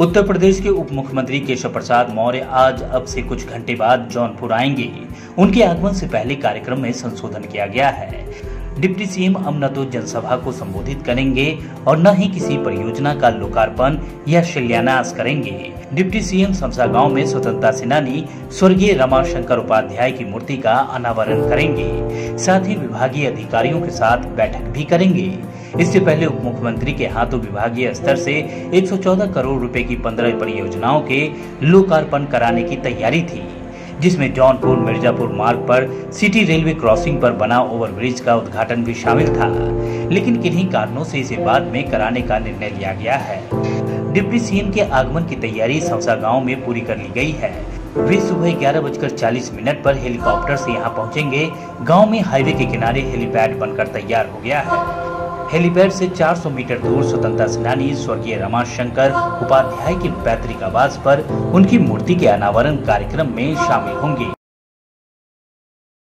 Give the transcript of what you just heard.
उत्तर प्रदेश के उप मुख्यमंत्री केशव प्रसाद मौर्य आज अब से कुछ घंटे बाद जौनपुर आएँगे। उनके आगमन से पहले कार्यक्रम में संशोधन किया गया है। डिप्टी सीएम अब न तो जनसभा को संबोधित करेंगे और न ही किसी परियोजना का लोकार्पण या शिलान्यास करेंगे। डिप्टी सीएम समसा गाँव में स्वतंत्रता सेनानी स्वर्गीय रमाशंकर उपाध्याय की मूर्ति का अनावरण करेंगे। साथ ही विभागीय अधिकारियों के साथ बैठक भी करेंगे। इससे पहले उप मुख्यमंत्री के हाथों विभागीय स्तर से 114 करोड़ रुपए की 15 परियोजनाओं के लोकार्पण कराने की तैयारी थी। जिसमें जौनपुर मिर्जापुर मार्ग पर सिटी रेलवे क्रॉसिंग पर बना ओवरब्रिज का उद्घाटन भी शामिल था। लेकिन किन्हीं कारणों से इसे बाद में कराने का निर्णय लिया गया है। डिप्टी सीएम के आगमन की तैयारी सौसा गाँव में पूरी कर ली गई है। वे सुबह ग्यारह बजकर चालीस मिनट पर हेलीकॉप्टर से यहाँ पहुँचेंगे। गाँव में हाईवे के किनारे हेलीपैड बनकर तैयार हो गया है। हेलीपैड से 400 मीटर दूर स्वतंत्रता सेनानी स्वर्गीय रमाशंकर उपाध्याय के पैतृक आवास पर उनकी मूर्ति के अनावरण कार्यक्रम में शामिल होंगे।